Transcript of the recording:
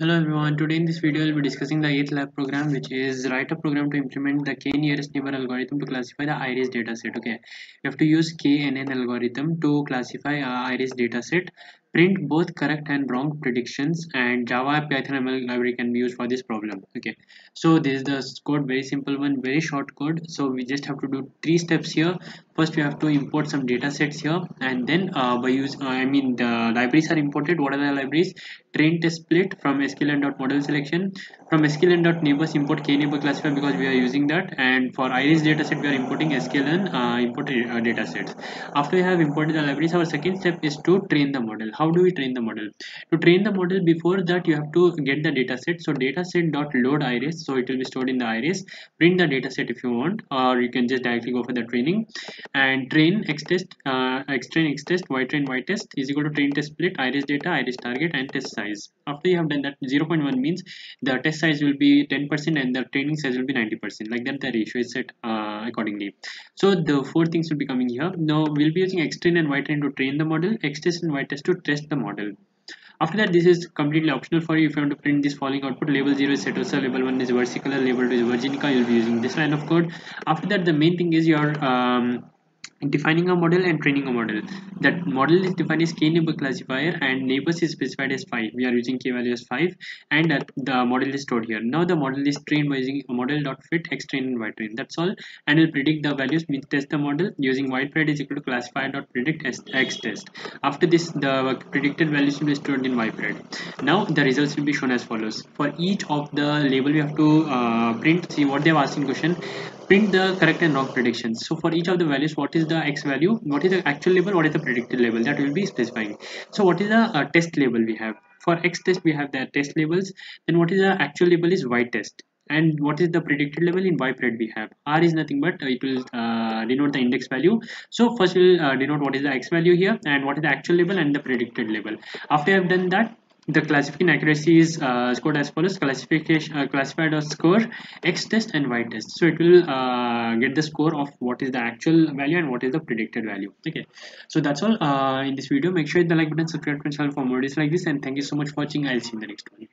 Hello everyone, today in this video we'll be discussing the 8th lab program which is write a program to implement the k nearest neighbor algorithm to classify the iris dataset. Okay, you have to use knn algorithm to classify a iris dataset print both correct and wrong predictions and java python ml library can be used for this problem okay? So this is the code very simple one very short code. So we just have to do three steps here. First we have to import some data sets here and then uh, by use uh, i mean the libraries are imported. What are the libraries? Train test split from sklearn.model selection. From sklearn.neighbors import k-neighbor classifier because we are using that. And for iris dataset we are importing sklearn uh, imported uh, datasets after we have imported the libraries our second step is to train the model how do we train the model? To train the model before that you have to get the dataset so dataset dot load iris so it will be stored in the iris. Print the dataset if you want or you can just directly go for the training. And train x test uh, x train x test y train y test is equal to train test split iris data iris target and test size. After you have done that 0.1 means the test size will be 10% and the training size will be 90% like that the ratio is set uh, accordingly. So the four things will be coming here. Now we'll be using xtrain and ytrain to train the model xtest and ytest to test the model. After that this is completely optional for you. If you want to print this following output label 0 is setosa label 1 is versicolor label 2 is virginica you'll be using this line of code. After that the main thing is your um, defining a model and training a model. That model is defined as k neighbor classifier and neighbors is specified as 5 we are using k value as 5 and uh, the model is stored here. Now the model is trained by using model dot fit x train and y train. That's all. And will predict the values. Means test the model using y pred is equal to classifier dot predict x test. After this the predicted values will be stored in y pred now the results will be shown as follows. For each of the label we have to uh, print see what they have asked in question print the correct and wrong predictions. So for each of the values what is the x value? What is the actual label? What is the predicted label? That will be specifying. So what is the uh, test label we have? For x test we have the test labels. Then what is the actual label is y test. And what is the predicted level in ypred we have? R is nothing but uh, it will uh, denote the index value. So first we'll uh, denote what is the x value here and what is the actual level and the predicted level after i have done that the classification accuracy is uh, scored as follows. Classification uh, classified as score x test and y test. So it will uh, get the score of what is the actual value and what is the predicted value. Okay. So that's all uh, in this video. Make sure hit the like button subscribe to my channel for more videos like this and thank you so much for watching. I'll see you in the next one